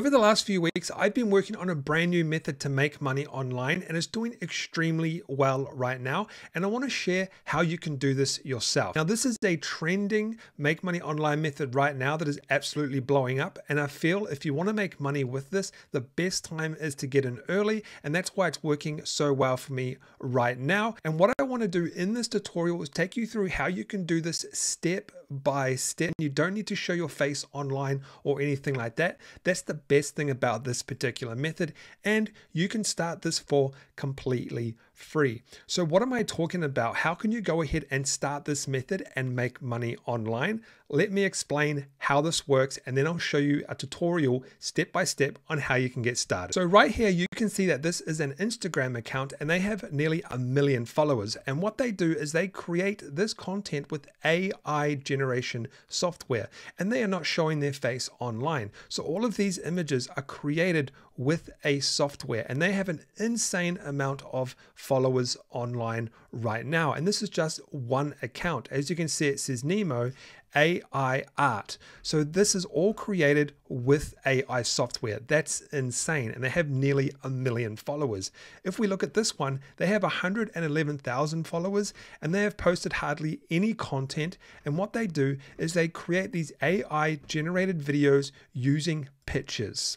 Over the last few weeks, I've been working on a brand new method to make money online and it's doing extremely well right now. And I want to share how you can do this yourself. Now, this is a trending make money online method right now that is absolutely blowing up. And I feel if you want to make money with this, the best time is to get in early. And that's why it's working so well for me right now. And what I want to do in this tutorial is take you through how you can do this step by step. You don't need to show your face online or anything like that. That's the best thing about this particular method. And you can start this for completely free. So what am I talking about? How can you go ahead and start this method and make money online? Let me explain how this works and then I'll show you a tutorial step by step on how you can get started. So right here, you can see that this is an Instagram account and they have nearly a million followers. And what they do is they create this content with AI generation software and they are not showing their face online. So all of these images are created with a software and they have an insane amount of followers online right now. And this is just one account. As you can see, it says Nemo AI art. So this is all created with AI software. That's insane. And they have nearly a million followers. If we look at this one, they have 111,000 followers and they have posted hardly any content. And what they do is they create these AI generated videos using pictures.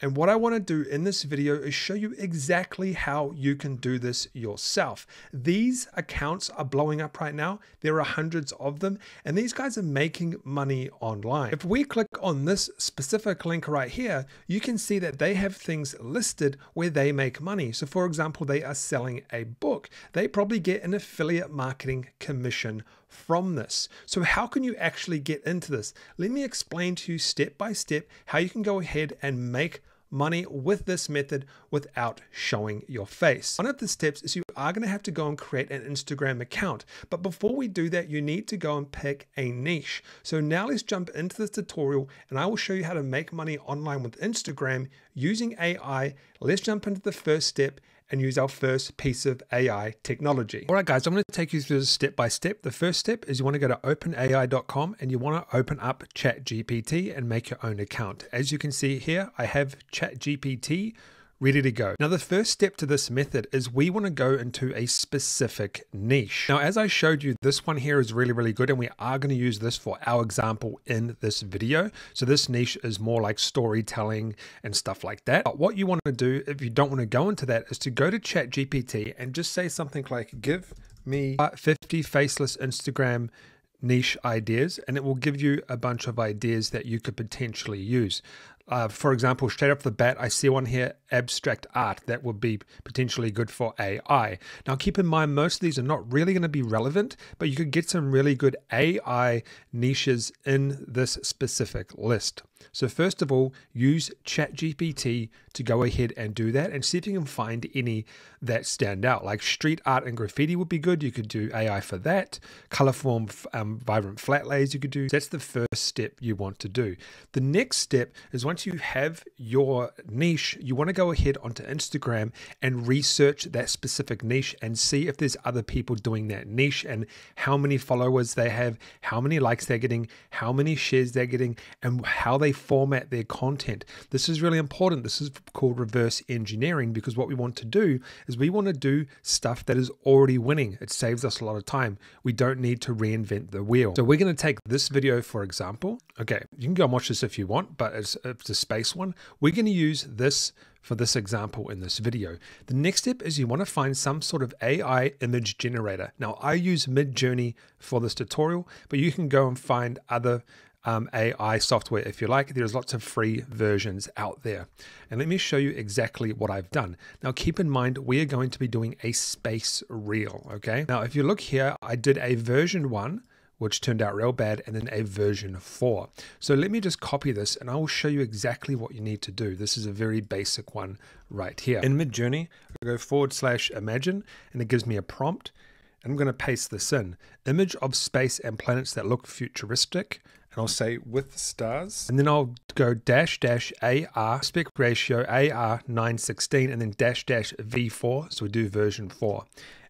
And what I want to do in this video is show you exactly how you can do this yourself. These accounts are blowing up right now. There are hundreds of them and these guys are making money online. If we click on this specific link right here, you can see that they have things listed where they make money. So for example, they are selling a book. They probably get an affiliate marketing commission from this. So how can you actually get into this? Let me explain to you step by step how you can go ahead and make money with this method without showing your face. One of the steps is you are going to have to go and create an Instagram account. But before we do that, you need to go and pick a niche. So now let's jump into this tutorial and I will show you how to make money online with Instagram using AI. Let's jump into the first step and use our first piece of AI technology. All right, guys, I'm going to take you through this step by step. The first step is you want to go to openai.com and you want to open up ChatGPT and make your own account. As you can see here, I have ChatGPT ready to go. Now, the first step to this method is we want to go into a specific niche. Now, as I showed you, this one here is really, really good, and we are going to use this for our example in this video. So this niche is more like storytelling and stuff like that. But what you want to do, if you don't want to go into that, is to go to ChatGPT and just say something like, give me 50 faceless Instagram niche ideas and it will give you a bunch of ideas that you could potentially use. Uh, for example, straight off the bat, I see one here, abstract art, that would be potentially good for AI. Now, keep in mind, most of these are not really going to be relevant, but you could get some really good AI niches in this specific list. So first of all, use ChatGPT to go ahead and do that and see if you can find any that stand out. Like street art and graffiti would be good. You could do AI for that. Colorform, um, vibrant flat lays you could do. That's the first step you want to do. The next step is once you have your niche, you want to go ahead onto Instagram and research that specific niche and see if there's other people doing that niche and how many followers they have, how many likes they're getting, how many shares they're getting, and how they format their content. This is really important. This is called reverse engineering because what we want to do is we want to do stuff that is already winning. It saves us a lot of time. We don't need to reinvent the wheel. So we're going to take this video, for example. Okay, you can go and watch this if you want, but it's, it's a space one. We're going to use this for this example in this video. The next step is you want to find some sort of AI image generator. Now I use Midjourney for this tutorial, but you can go and find other um, AI software if you like. There's lots of free versions out there. And let me show you exactly what I've done. Now keep in mind, we are going to be doing a space reel, okay? Now if you look here, I did a version one, which turned out real bad, and then a version 4. So let me just copy this and I will show you exactly what you need to do. This is a very basic one right here. In Midjourney, I go forward slash imagine and it gives me a prompt. And I'm going to paste this in. Image of space and planets that look futuristic and I'll say with stars. And then I'll go dash dash AR, aspect ratio AR 916, and then dash dash V4. So we do version 4.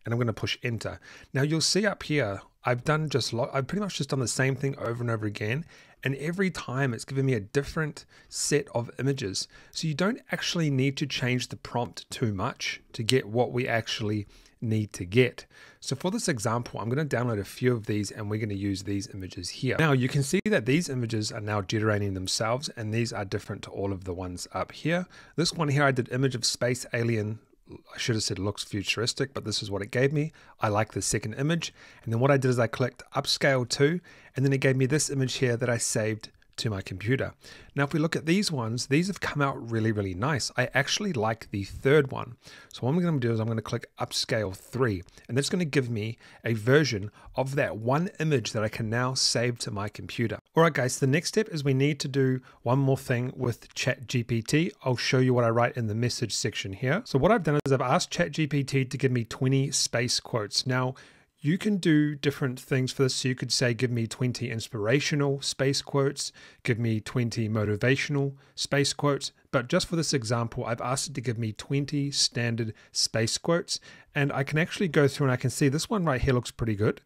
And I'm going to push enter. Now you'll see up here, I've done just, I've pretty much just done the same thing over and over again. And every time it's giving me a different set of images. So you don't actually need to change the prompt too much to get what we actually need to get. So for this example, I'm going to download a few of these and we're going to use these images here. Now you can see that these images are now generating themselves and these are different to all of the ones up here. This one here, I did image of space alien I should have said looks futuristic, but this is what it gave me. I like the second image. And then what I did is I clicked upscale to, and then it gave me this image here that I saved to my computer. Now, if we look at these ones, these have come out really, really nice. I actually like the third one. So what I'm going to do is I'm going to click Upscale 3, and that's going to give me a version of that one image that I can now save to my computer. All right, guys, the next step is we need to do one more thing with ChatGPT. I'll show you what I write in the message section here. So what I've done is I've asked ChatGPT to give me 20 space quotes. Now, you can do different things for this. So you could say, give me 20 inspirational space quotes, give me 20 motivational space quotes. But just for this example, I've asked it to give me 20 standard space quotes. And I can actually go through and I can see this one right here looks pretty good.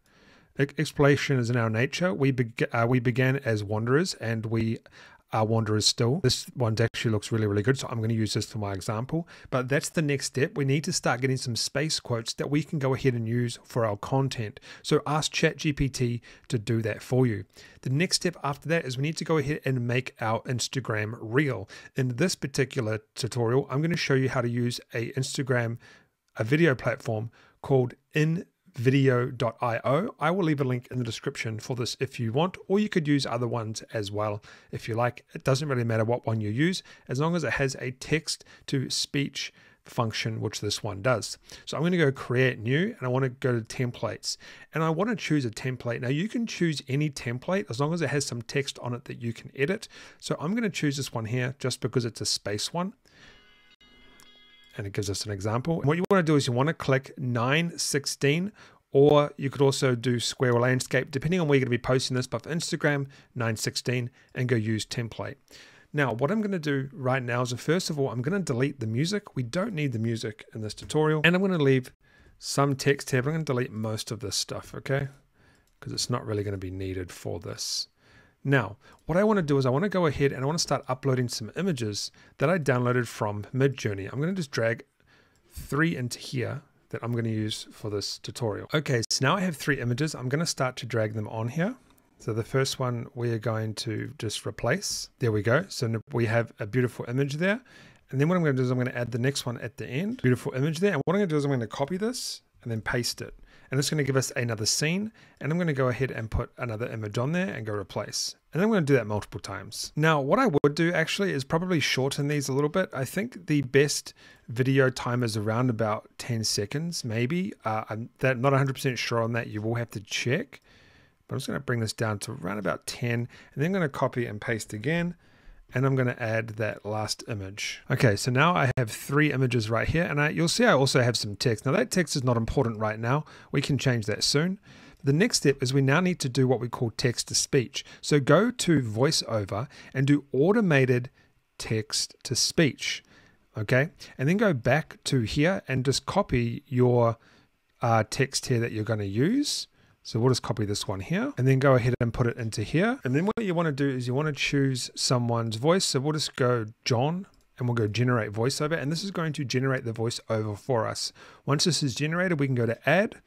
Exploration is in our nature. We, be- uh, we began as wanderers and we Uh, our Wanderers still. This one actually looks really, really good, so I'm going to use this for my example. But that's the next step. We need to start getting some space quotes that we can go ahead and use for our content. So ask ChatGPT to do that for you. The next step after that is we need to go ahead and make our Instagram reel. In this particular tutorial, I'm going to show you how to use a Instagram, a video platform called In video.io. I will leave a link in the description for this if you want, or you could use other ones as well if you like. It doesn't really matter what one you use, as long as it has a text to speech function, which this one does. So I'm going to go create new and I want to go to templates and I want to choose a template. Now you can choose any template as long as it has some text on it that you can edit. So I'm going to choose this one here just because it's a space one and it gives us an example. And what you want to do is you want to click 916 or you could also do square or landscape depending on where you're going to be posting this but for Instagram 916 and go use template. Now what I'm going to do right now is first of all I'm going to delete the music. We don't need the music in this tutorial and I'm going to leave some text here but I'm going to delete most of this stuff okay because it's not really going to be needed for this. Now, what I want to do is I want to go ahead and I want to start uploading some images that I downloaded from Midjourney. I'm going to just drag three into here that I'm going to use for this tutorial. Okay, so now I have three images. I'm going to start to drag them on here. So the first one we are going to just replace. There we go. So we have a beautiful image there. And then what I'm going to do is I'm going to add the next one at the end. Beautiful image there. And what I'm going to do is I'm going to copy this and then paste it and it's going to give us another scene and I'm going to go ahead and put another image on there and go replace and I'm going to do that multiple times. Now what I would do actually is probably shorten these a little bit. I think the best video time is around about 10 seconds maybe. Uh, I'm that, not 100% sure on that you will have to check but I'm just going to bring this down to around about 10 and then I'm going to copy and paste again and I'm going to add that last image. Okay, so now I have three images right here, and I, you'll see I also have some text. Now that text is not important right now. We can change that soon. The next step is we now need to do what we call text to speech. So go to VoiceOver and do automated text to speech. Okay, and then go back to here and just copy your uh, text here that you're going to use. So we'll just copy this one here and then go ahead and put it into here. And then what you want to do is you want to choose someone's voice. So we'll just go John and we'll go generate voiceover. And this is going to generate the voiceover for us. Once this is generated, we can go to add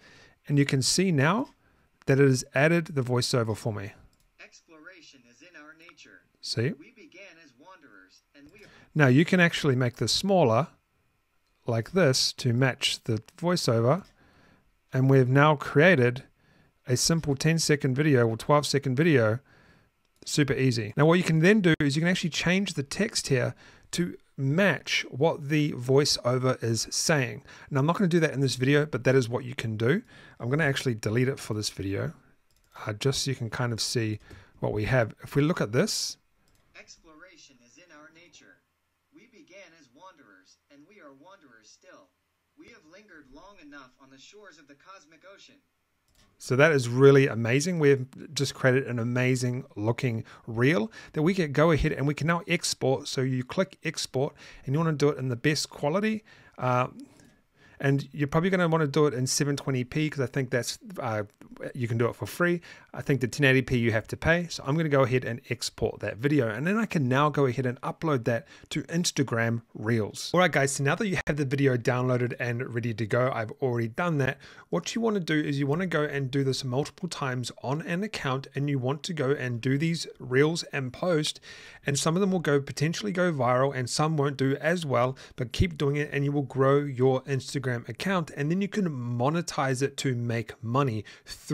and you can see now that it has added the voiceover for me. Exploration is in our nature. See? We began as wanderers and we Now you can actually make this smaller like this to match the voiceover. And we've now created a simple 10 second video or 12 second video super easy. Now what you can then do is you can actually change the text here to match what the voiceover is saying. Now I'm not going to do that in this video, but that is what you can do. I'm going to actually delete it for this video, uh, just so you can kind of see what we have. If we look at this, exploration is in our nature. We began as wanderers, and we are wanderers still. We have lingered long enough on the shores of the cosmic ocean so that is really amazing. We've just created an amazing looking reel that we can go ahead and we can now export. So you click export and you want to do it in the best quality. Uh, and you're probably going to want to do it in 720p because I think that's uh, you can do it for free. I think the 1080p you have to pay. So I'm going to go ahead and export that video. And then I can now go ahead and upload that to Instagram Reels. All right, guys. So now that you have the video downloaded and ready to go, I've already done that. What you want to do is you want to go and do this multiple times on an account and you want to go and do these Reels and post. And some of them will go potentially go viral and some won't do as well, but keep doing it and you will grow your Instagram account. And then you can monetize it to make money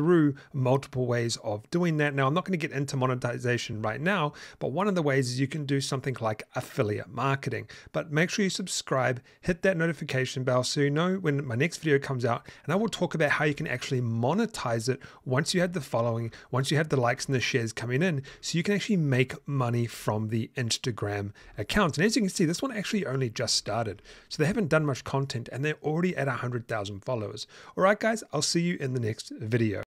through multiple ways of doing that. Now, I'm not going to get into monetization right now, but one of the ways is you can do something like affiliate marketing. But make sure you subscribe, hit that notification bell so you know when my next video comes out. And I will talk about how you can actually monetize it once you have the following, once you have the likes and the shares coming in, so you can actually make money from the Instagram account. And as you can see, this one actually only just started. So they haven't done much content and they're already at 100,000 followers. All right, guys, I'll see you in the next video.